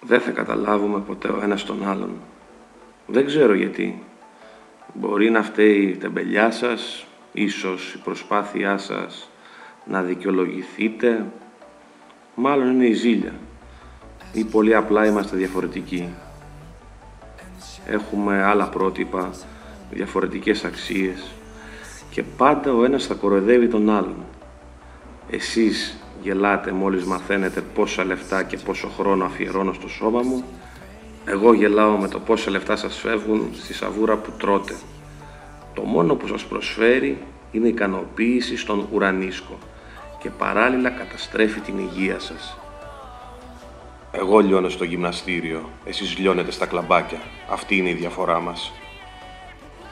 Δεν θα καταλάβουμε ποτέ ο ένας τον άλλον. Δεν ξέρω γιατί. Μπορεί να φταίει η τεμπελιά σας, ίσως η προσπάθειά σας να δικαιολογηθείτε. Μάλλον είναι η ζήλια. Ή πολύ απλά είμαστε διαφορετικοί. Έχουμε άλλα πρότυπα, διαφορετικές αξίες και πάντα ο ένας θα κοροϊδεύει τον άλλον. Εσείς γελάτε μόλις μαθαίνετε πόσα λεφτά και πόσο χρόνο αφιερώνω στο σώμα μου. Εγώ γελάω με το πόσα λεφτά σας φεύγουν στη σαβούρα που τρώτε. Το μόνο που σας προσφέρει είναι η ικανοποίηση στον ουρανίσκο και παράλληλα καταστρέφει την υγεία σας. Εγώ λιώνω στο γυμναστήριο, εσείς λιώνετε στα κλαμπάκια. Αυτή είναι η διαφορά μας.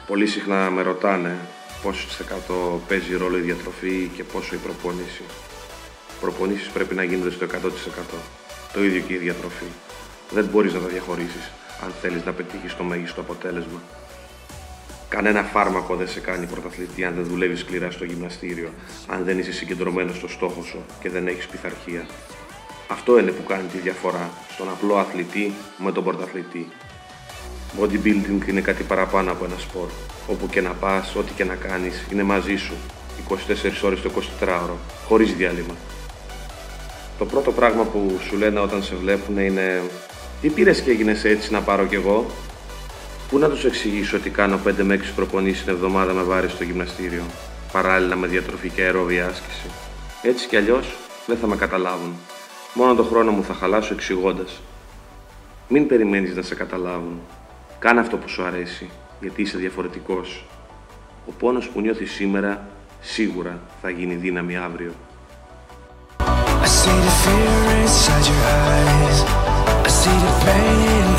Πολύ συχνά με ρωτάνε πόσο σε κάτω παίζει ρόλο η διατροφή και πόσο η προπόνηση. Οι προπονήσεις πρέπει να γίνονται στο 100%. Το ίδιο και η διατροφή. Δεν μπορείς να τα διαχωρίσεις αν θέλεις να πετύχεις το μέγιστο αποτέλεσμα. Κανένα φάρμακο δεν σε κάνει πρωταθλητή αν δεν δουλεύεις σκληρά στο γυμναστήριο, αν δεν είσαι συγκεντρωμένος στο στόχο σου και δεν έχεις πειθαρχία. Αυτό είναι που κάνει τη διαφορά στον απλό αθλητή με τον πρωταθλητή. Bodybuilding είναι κάτι παραπάνω από ένα σπορ. Όπου και να πας, ό,τι και να κάνεις, είναι μαζί σου. 24 ώρες το 24ωρο, χωρίς διάλειμμα. Το πρώτο πράγμα που σου λένε όταν σε βλέπουν είναι «Τι πήρες και έγινες έτσι να πάρω κι εγώ» Πού να τους εξηγήσω ότι κάνω 5 με 6 προπονήσεις την εβδομάδα με βάρη στο γυμναστήριο, παράλληλα με διατροφή και αερόβια άσκηση; Έτσι κι αλλιώς δεν θα με καταλάβουν. Μόνο το χρόνο μου θα χαλάσω εξηγώντας. Μην περιμένεις να σε καταλάβουν. Κάνε αυτό που σου αρέσει, γιατί είσαι διαφορετικός. Ο πόνος που νιώθεις σήμερα σίγουρα θα γίνει δύναμη αύριο. see the fear inside your eyes. I see the pain